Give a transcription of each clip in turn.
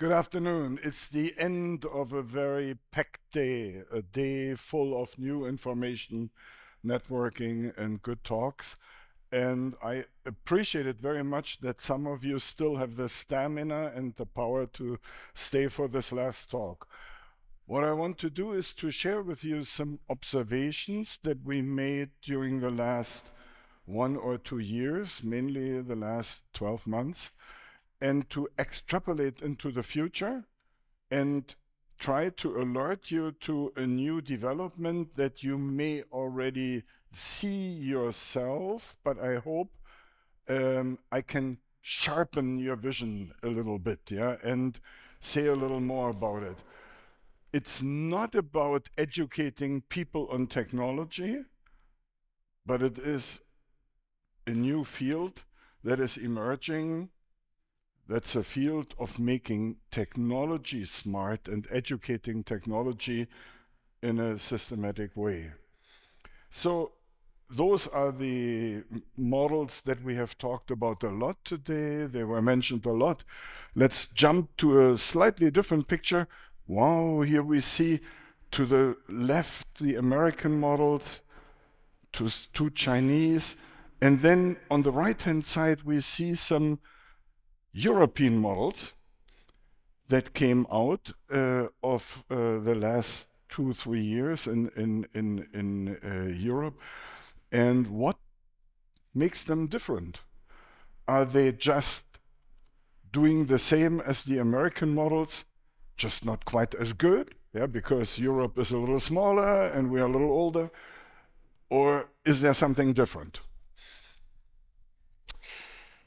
Good afternoon. It's the end of a very packed day, a day full of new information, networking, and good talks. And I appreciate it very much that some of you still have the stamina and the power to stay for this last talk. What I want to do is to share with you some observations that we made during the last one or two years, mainly the last 12 months, and to extrapolate into the future and try to alert you to a new development that you may already see yourself, but I hope um, I can sharpen your vision a little bit, yeah, and say a little more about it. It's not about educating people on technology, but it is a new field that is emerging. That's a field of making technology smart and educating technology in a systematic way. So those are the models that we have talked about a lot today. They were mentioned a lot. Let's jump to a slightly different picture. Wow, here we see to the left the American models, to two Chinese, and then on the right-hand side we see some European models that came out uh, of uh, the last two, three years in, in, in, in uh, Europe. And what makes them different? Are they just doing the same as the American models, just not quite as good? Yeah, because Europe is a little smaller and we are a little older. Or is there something different?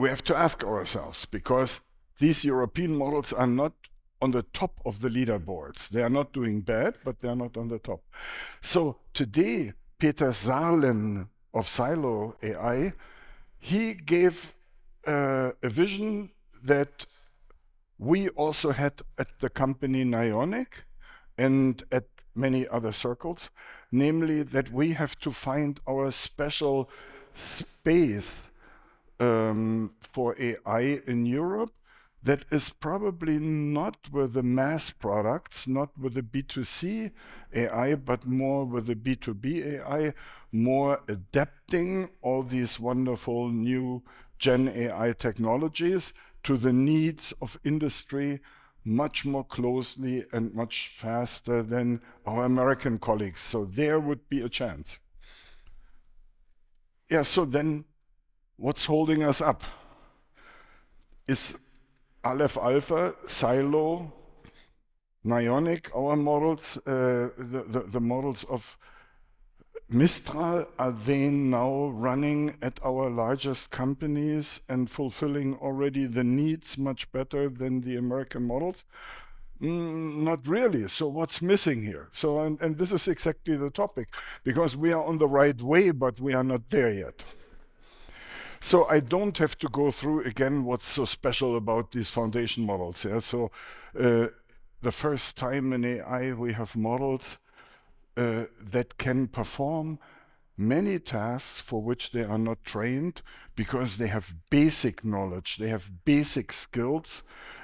We have to ask ourselves because these European models are not on the top of the leaderboards. They are not doing bad, but they are not on the top. So today, Peter Sarlin of Silo AI, he gave uh, a vision that we also had at the company Nyonic and at many other circles, namely that we have to find our special space um, for AI in Europe that is probably not with the mass products, not with the B2C AI, but more with the B2B AI, more adapting all these wonderful new Gen AI technologies to the needs of industry much more closely and much faster than our American colleagues. So there would be a chance. Yeah, so then what's holding us up? Is Aleph Alpha, Silo, Nyonic our models, uh, the, the, the, models of Mistral, are they now running at our largest companies and fulfilling already the needs much better than the American models? Mm, not really. So what's missing here? So, and, and this is exactly the topic, because we are on the right way, but we are not there yet. So I don't have to go through again what's so special about these foundation models. Yeah? So uh, the first time in AI we have models uh, that can perform many tasks for which they are not trained because they have basic knowledge, they have basic skills,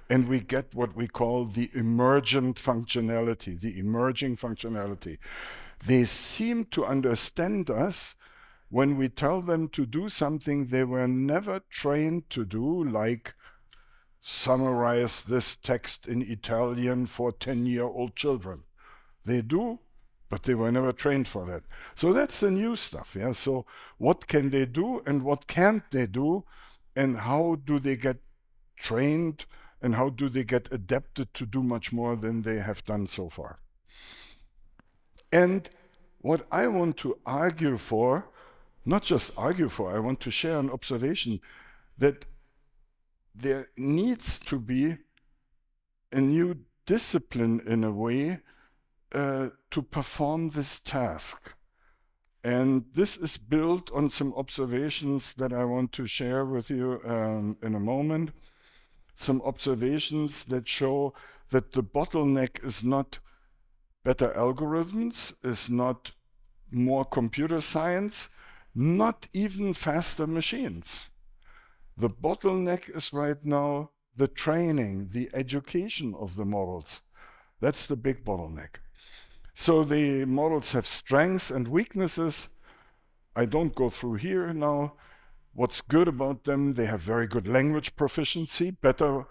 and we get what we call the emergent functionality, the emerging functionality. They seem to understand us when we tell them to do something they were never trained to do, like summarize this text in Italian for 10-year-old children. They do, but they were never trained for that. So that's the new stuff. Yeah. So what can they do and what can't they do, and how do they get trained and how do they get adapted to do much more than they have done so far? And what I want to argue for not just argue for, I want to share an observation that there needs to be a new discipline in a way uh, to perform this task. And this is built on some observations that I want to share with you um, in a moment. Some observations that show that the bottleneck is not better algorithms, is not more computer science, not even faster machines. The bottleneck is right now the training, the education of the models. That's the big bottleneck. So the models have strengths and weaknesses. I don't go through here now. What's good about them, they have very good language proficiency, better,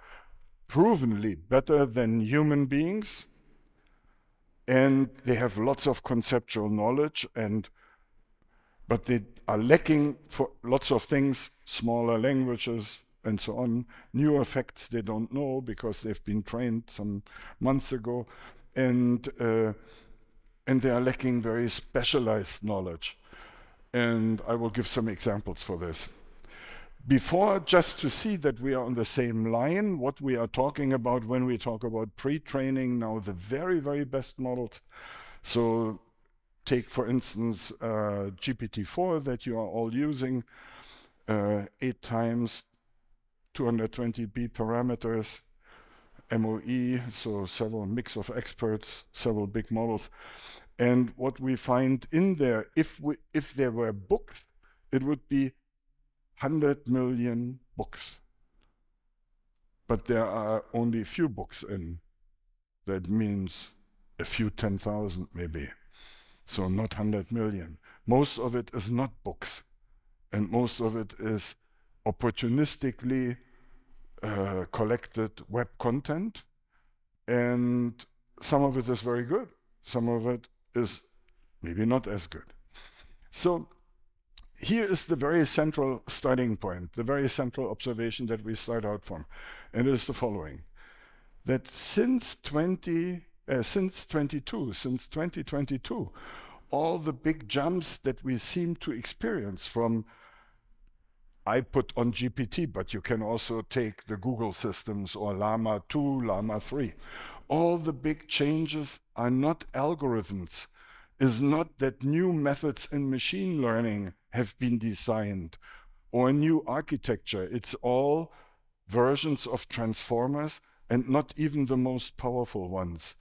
provenly better than human beings. And they have lots of conceptual knowledge and but they are lacking for lots of things, smaller languages and so on, new effects they don't know because they've been trained some months ago, and uh, and they are lacking very specialized knowledge. And I will give some examples for this. Before, just to see that we are on the same line, what we are talking about when we talk about pre-training, now the very, very best models. So take, for instance, uh, GPT-4 that you are all using, uh, eight times 220B parameters, MOE, so several mix of experts, several big models. And what we find in there, if, we, if there were books, it would be 100 million books. But there are only a few books in. That means a few 10,000 maybe. So not 100 million. Most of it is not books. And most of it is opportunistically uh, collected web content. And some of it is very good. Some of it is maybe not as good. So here is the very central starting point, the very central observation that we start out from. And it is the following, that since 20, uh, since 22, since 2022, all the big jumps that we seem to experience from I put on GPT, but you can also take the Google systems or Llama 2, Llama 3. All the big changes are not algorithms, is not that new methods in machine learning have been designed or a new architecture. It's all versions of transformers and not even the most powerful ones.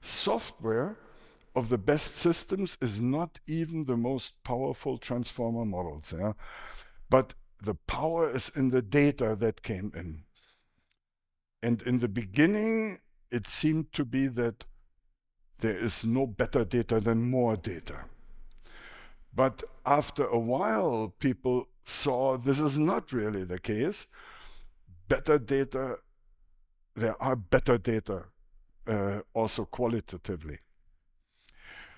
Software of the best systems is not even the most powerful transformer models. Yeah? But the power is in the data that came in. And in the beginning, it seemed to be that there is no better data than more data. But after a while, people saw this is not really the case. Better data, there are better data uh, also qualitatively.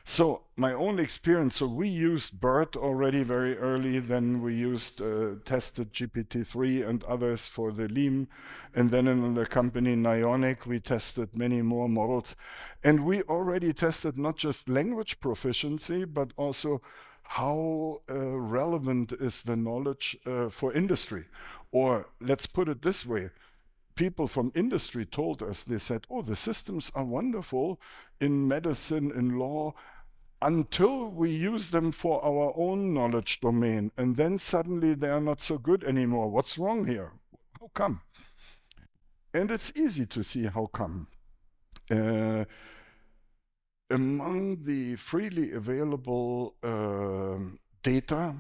So my own experience, so we used BERT already very early, then we used uh, tested GPT-3 and others for the LEAM, and then in the company Nyonic, we tested many more models. And we already tested not just language proficiency, but also how uh, relevant is the knowledge uh, for industry? Or let's put it this way, people from industry told us, they said, oh, the systems are wonderful in medicine, in law, until we use them for our own knowledge domain. And then suddenly they are not so good anymore. What's wrong here? How come? And it's easy to see how come. Uh, among the freely available uh, data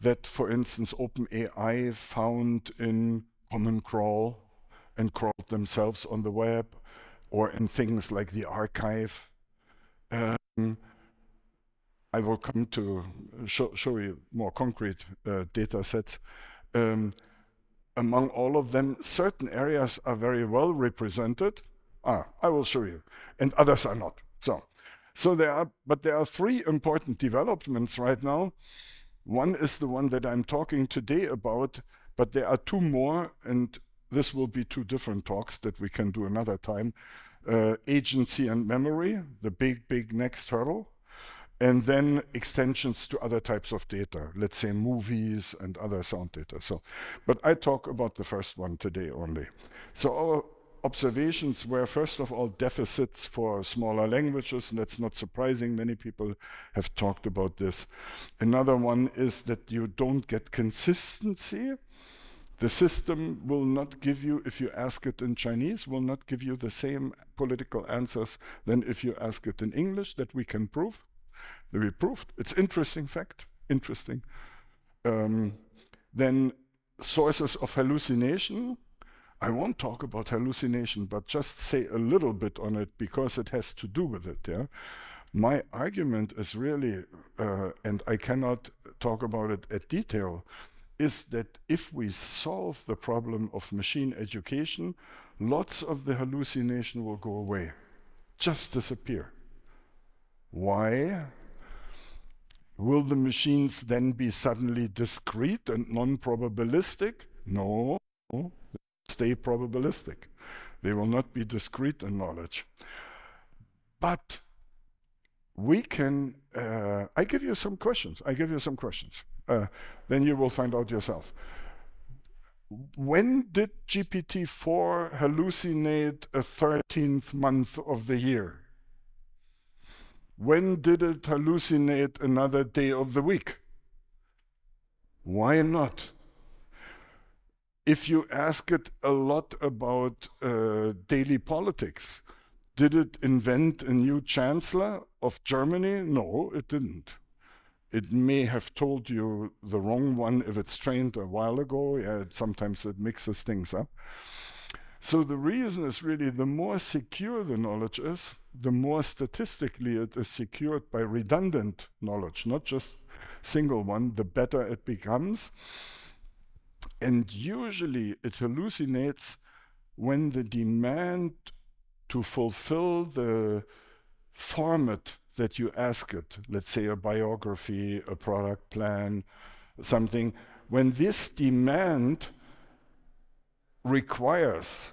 that, for instance, OpenAI found in Common Crawl, and crawled themselves on the web or in things like the archive. Um, I will come to show, show you more concrete uh, data sets. Um, among all of them, certain areas are very well represented. Ah, I will show you. And others are not. So, so there are, but there are three important developments right now. One is the one that I'm talking today about, but there are two more, and this will be two different talks that we can do another time. Uh, agency and memory, the big, big next hurdle. And then extensions to other types of data, let's say movies and other sound data. So, but I talk about the first one today only. So our observations were first of all deficits for smaller languages, and that's not surprising. Many people have talked about this. Another one is that you don't get consistency the system will not give you, if you ask it in Chinese, will not give you the same political answers than if you ask it in English, that we can prove. That we proved. It's interesting fact, interesting. Um, then sources of hallucination. I won't talk about hallucination, but just say a little bit on it because it has to do with it. Yeah, my argument is really, uh, and I cannot talk about it at detail, is that if we solve the problem of machine education, lots of the hallucination will go away, just disappear. Why? Will the machines then be suddenly discrete and non-probabilistic? No, stay probabilistic. They will not be discrete in knowledge. But we can, uh, I give you some questions. I give you some questions. Uh, then you will find out yourself. When did GPT-4 hallucinate a 13th month of the year? When did it hallucinate another day of the week? Why not? If you ask it a lot about uh, daily politics, did it invent a new chancellor of Germany? No, it didn't. It may have told you the wrong one if it's trained a while ago. Yeah, it, sometimes it mixes things up. So the reason is really the more secure the knowledge is, the more statistically it is secured by redundant knowledge, not just single one, the better it becomes. And usually it hallucinates when the demand to fulfill the format that you ask it, let's say a biography, a product plan, something, when this demand requires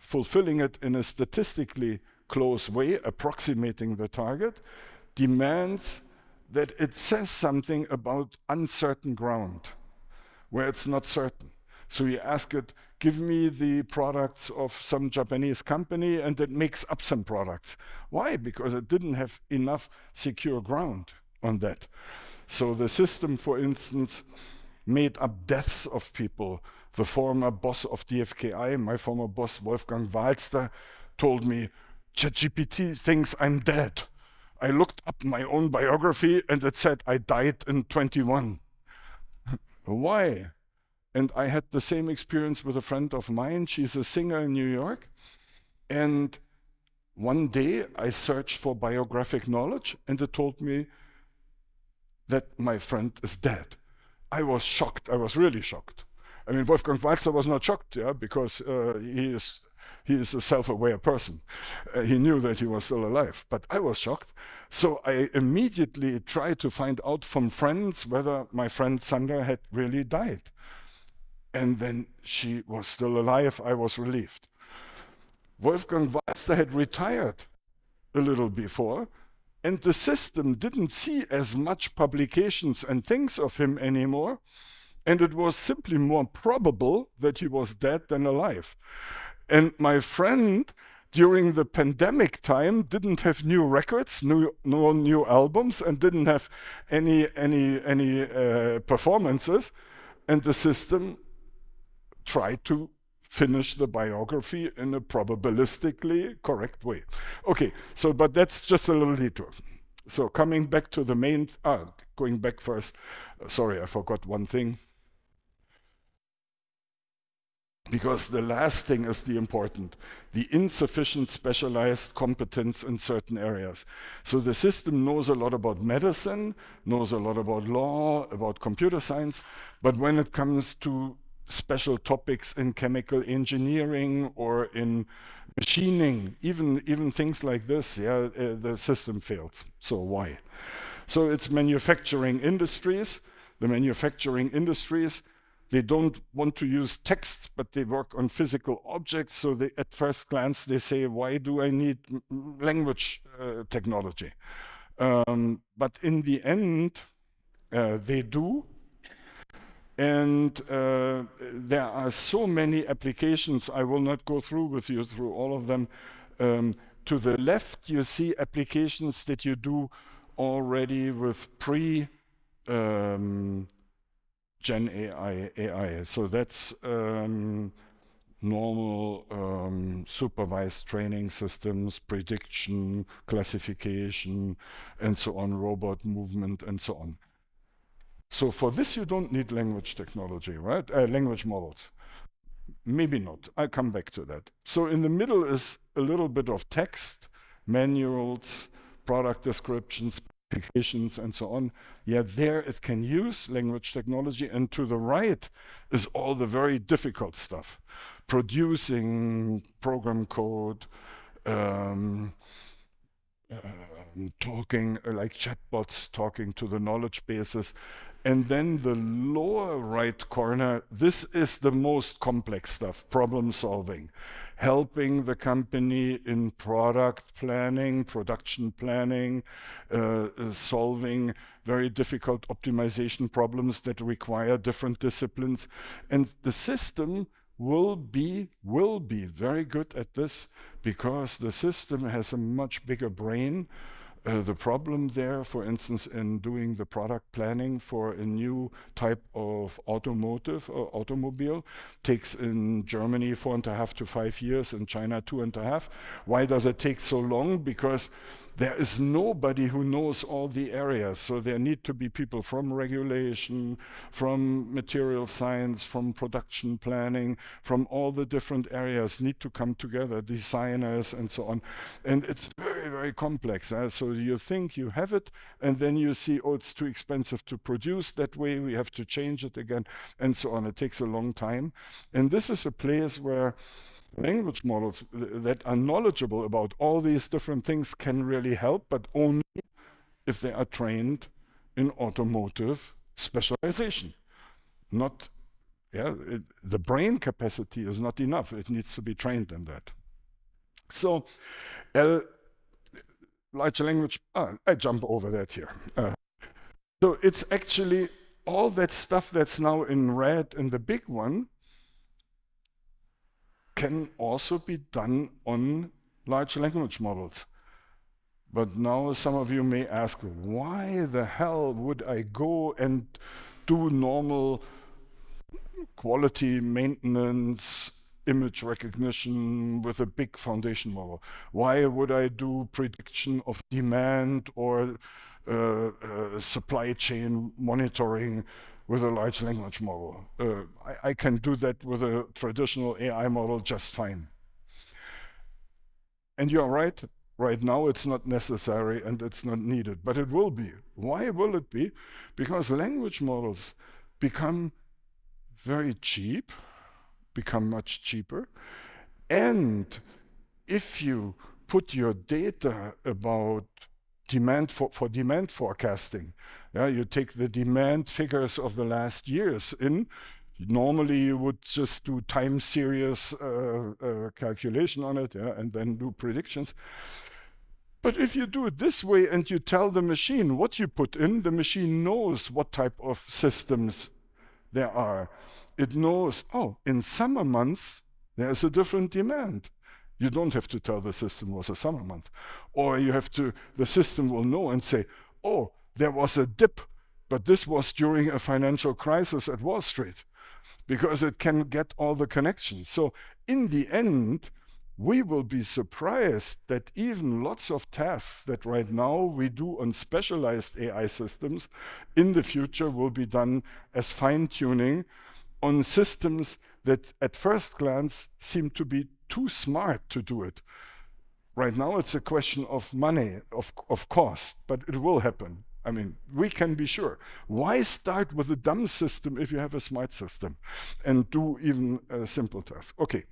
fulfilling it in a statistically close way, approximating the target, demands that it says something about uncertain ground, where it's not certain. So you ask it, give me the products of some Japanese company, and it makes up some products. Why? Because it didn't have enough secure ground on that. So the system, for instance, made up deaths of people. The former boss of DFKI, my former boss, Wolfgang Wahlster, told me, ChatGPT thinks I'm dead. I looked up my own biography and it said I died in 21. Why? And I had the same experience with a friend of mine. She's a singer in New York. And one day I searched for biographic knowledge and it told me that my friend is dead. I was shocked. I was really shocked. I mean, Wolfgang Wahlster was not shocked, yeah, because uh, he is he is a self-aware person. Uh, he knew that he was still alive, but I was shocked. So I immediately tried to find out from friends whether my friend Sandra had really died. And then she was still alive. I was relieved. Wolfgang Wahlster had retired a little before, and the system didn't see as much publications and things of him anymore, and it was simply more probable that he was dead than alive. And my friend, during the pandemic time, didn't have new records, new, no new albums, and didn't have any any any uh, performances, and the system try to finish the biography in a probabilistically correct way. Okay, so, but that's just a little detour. So coming back to the main, ah, going back first, uh, sorry, I forgot one thing. Because the last thing is the important, the insufficient specialized competence in certain areas. So the system knows a lot about medicine, knows a lot about law, about computer science, but when it comes to special topics in chemical engineering or in machining, even, even things like this, yeah, uh, the system fails. So why? So it's manufacturing industries. The manufacturing industries, they don't want to use text, but they work on physical objects. So they, at first glance, they say, why do I need language uh, technology? Um, but in the end, uh, they do, and uh, there are so many applications, I will not go through with you through all of them. Um, to the left, you see applications that you do already with pre um, Gen AI, AI. So that's um, normal um, supervised training systems, prediction, classification, and so on, robot movement, and so on. So for this, you don't need language technology, right? Uh, language models. maybe not. I'll come back to that. So in the middle is a little bit of text, manuals, product descriptions, applications, and so on. Yeah, there it can use language technology. And to the right is all the very difficult stuff. Producing program code, um, uh, talking like chatbots, talking to the knowledge bases, and then the lower right corner, this is the most complex stuff, problem solving, helping the company in product planning, production planning, uh, solving very difficult optimization problems that require different disciplines. And the system will be will be very good at this because the system has a much bigger brain uh, the problem there, for instance, in doing the product planning for a new type of automotive uh, automobile takes in Germany four and a half to five years, in China two and a half. Why does it take so long? Because there is nobody who knows all the areas. So there need to be people from regulation, from material science, from production planning, from all the different areas need to come together, designers and so on. And it's very, very complex. Uh, so you think you have it, and then you see, oh, it's too expensive to produce that way. We have to change it again, and so on. It takes a long time. And this is a place where language models that are knowledgeable about all these different things can really help, but only if they are trained in automotive specialization. Not, yeah, it, the brain capacity is not enough. It needs to be trained in that. So, L, large language, ah, I jump over that here. Uh, so it's actually all that stuff that's now in red in the big one can also be done on large language models. But now some of you may ask, why the hell would I go and do normal quality maintenance, image recognition with a big foundation model? Why would I do prediction of demand or uh, uh, supply chain monitoring with a large language model. Uh, I, I, can do that with a traditional AI model just fine. And you're right, right now it's not necessary and it's not needed, but it will be. Why will it be? Because language models become very cheap, become much cheaper, and if you put your data about demand for, for demand forecasting yeah, you take the demand figures of the last years in. Normally, you would just do time series uh, uh, calculation on it, yeah, and then do predictions. But if you do it this way and you tell the machine what you put in, the machine knows what type of systems there are. It knows, oh, in summer months, there's a different demand. You don't have to tell the system was a summer month. Or you have to, the system will know and say, oh, there was a dip, but this was during a financial crisis at Wall Street because it can get all the connections. So in the end, we will be surprised that even lots of tasks that right now we do on specialized AI systems in the future will be done as fine tuning on systems that at first glance seem to be too smart to do it. Right now it's a question of money, of, of cost, but it will happen. I mean, we can be sure. Why start with a dumb system if you have a smart system and do even a simple task? Okay,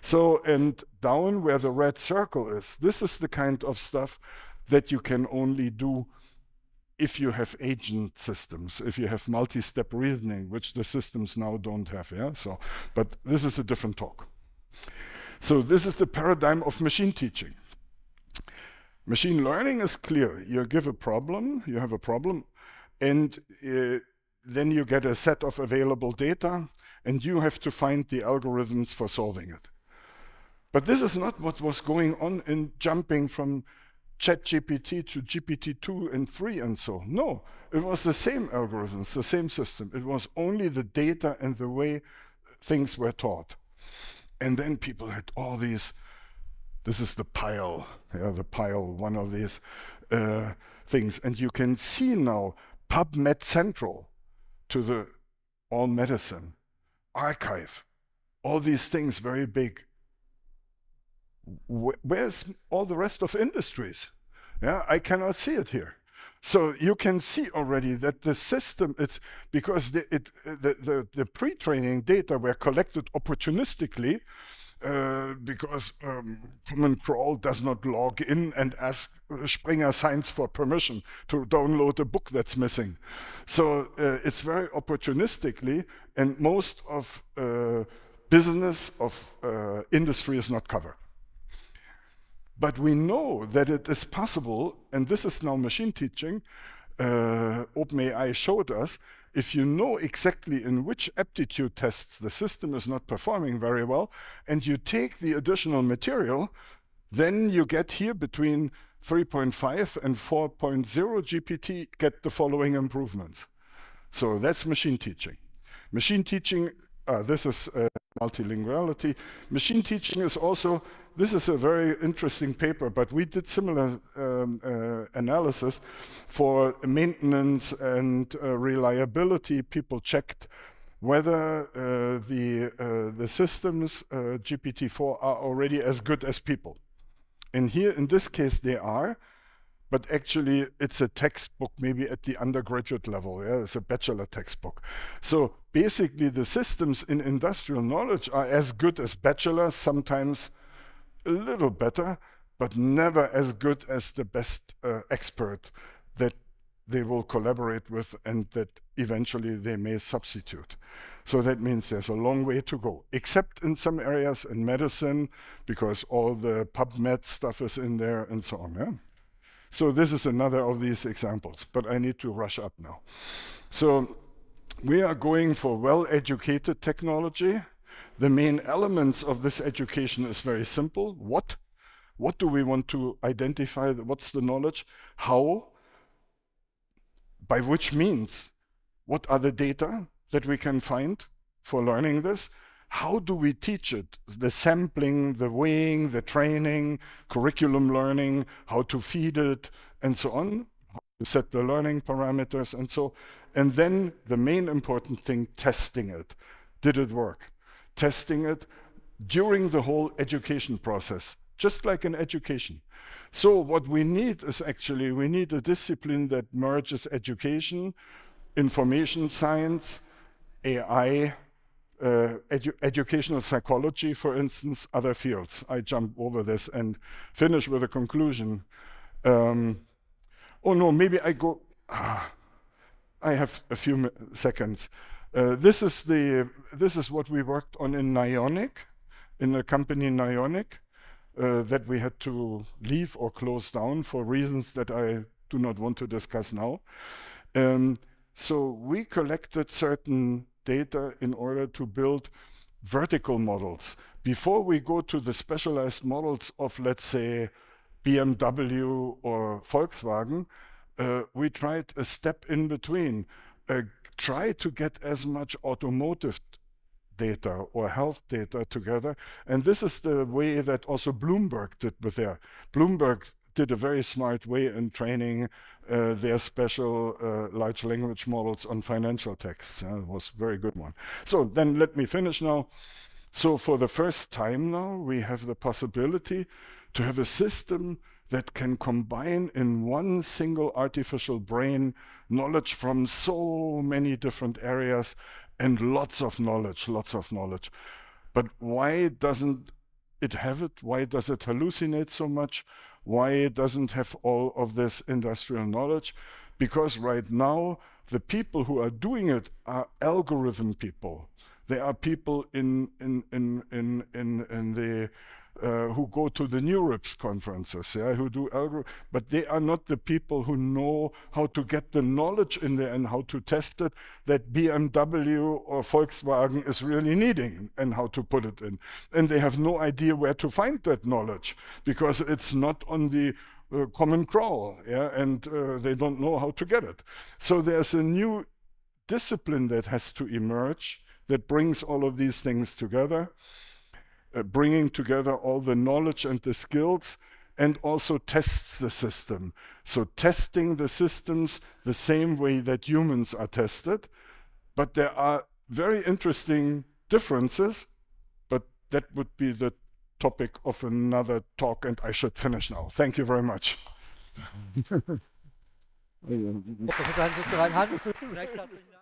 so and down where the red circle is, this is the kind of stuff that you can only do if you have agent systems, if you have multi-step reasoning, which the systems now don't have. Yeah, so but this is a different talk. So this is the paradigm of machine teaching. Machine learning is clear. You give a problem, you have a problem, and uh, then you get a set of available data, and you have to find the algorithms for solving it. But this is not what was going on in jumping from ChatGPT to GPT-2 and 3 and so. No, it was the same algorithms, the same system. It was only the data and the way things were taught. And then people had all these this is the pile, yeah, the pile, one of these uh, things. And you can see now PubMed Central to the All Medicine archive all these things very big. where's all the rest of industries? Yeah, I cannot see it here. So you can see already that the system, it's because the, it, the, the, the pre-training data were collected opportunistically uh, because um, Common Crawl does not log in and ask Springer Science for permission to download a book that's missing. So uh, it's very opportunistically, and most of uh, business of uh, industry is not covered. But we know that it is possible, and this is now machine teaching. Uh, OpenAI showed us if you know exactly in which aptitude tests the system is not performing very well, and you take the additional material, then you get here between 3.5 and 4.0 GPT get the following improvements. So that's machine teaching. Machine teaching, uh, this is uh, multilinguality. Machine teaching is also this is a very interesting paper, but we did similar um, uh, analysis for maintenance and uh, reliability. People checked whether uh, the, uh, the systems uh, GPT-4 are already as good as people. And here, in this case, they are, but actually it's a textbook maybe at the undergraduate level. Yeah, it's a bachelor textbook. So basically the systems in industrial knowledge are as good as bachelors, sometimes a little better, but never as good as the best uh, expert that they will collaborate with and that eventually they may substitute. So that means there's a long way to go, except in some areas in medicine, because all the PubMed stuff is in there and so on. Yeah? So this is another of these examples, but I need to rush up now. So we are going for well-educated technology, the main elements of this education is very simple. What? What do we want to identify? What's the knowledge? How? By which means? What are the data that we can find for learning this? How do we teach it? The sampling, the weighing, the training, curriculum learning, how to feed it, and so on. How to set the learning parameters and so. And then the main important thing, testing it. Did it work? Testing it during the whole education process, just like in education. So what we need is actually, we need a discipline that merges education, information science, AI, uh, edu educational psychology, for instance, other fields. I jump over this and finish with a conclusion. Um, oh no, maybe I go, ah, I have a few seconds. Uh, this is the this is what we worked on in Nyonic, in the company Nyonic, uh, that we had to leave or close down for reasons that I do not want to discuss now. Um, so we collected certain data in order to build vertical models. Before we go to the specialized models of, let's say, BMW or Volkswagen, uh, we tried a step in between, try to get as much automotive data or health data together. And this is the way that also Bloomberg did with their. Bloomberg did a very smart way in training uh, their special uh, large language models on financial texts. Uh, it was a very good one. So then let me finish now. So for the first time now, we have the possibility to have a system that can combine in one single artificial brain knowledge from so many different areas and lots of knowledge, lots of knowledge. But why doesn't it have it? Why does it hallucinate so much? Why it doesn't have all of this industrial knowledge? Because right now, the people who are doing it are algorithm people. They are people in, in, in, in, in, in the uh, who go to the NeurIPS conferences, yeah, who do but they are not the people who know how to get the knowledge in there and how to test it that BMW or Volkswagen is really needing and how to put it in. And they have no idea where to find that knowledge because it's not on the uh, common crawl, yeah, and uh, they don't know how to get it. So there's a new discipline that has to emerge that brings all of these things together uh, bringing together all the knowledge and the skills and also tests the system. So testing the systems the same way that humans are tested, but there are very interesting differences but that would be the topic of another talk, and I should finish now. Thank you very much. Professor Hans Hans, recht herzlichen Dank.